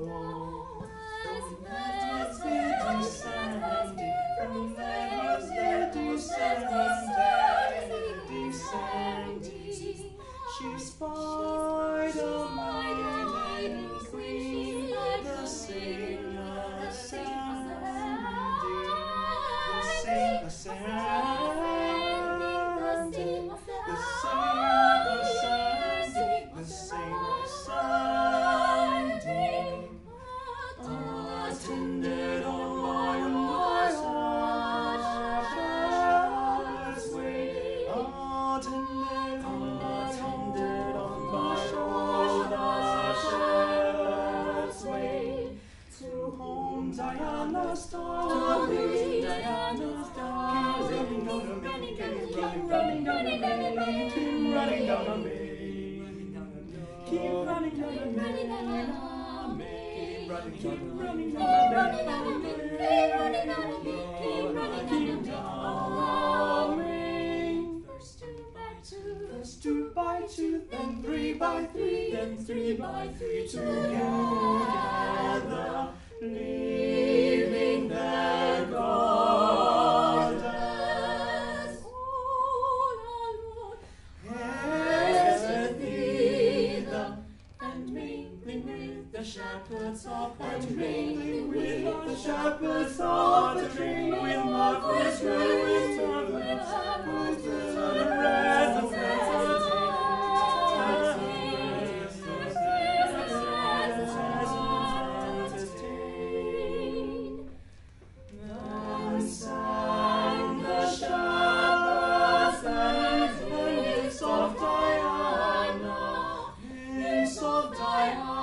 more. Running down a maid, keep running down a maid, keep running down a maid, keep running down a maid, keep running down a maid. First two by two, first two by two, then three by three, then three by three. Together, shepherds off and dreaming with the shepherds of the dreaming with marvelous ruins of the shepherds and presents Soft of Diana.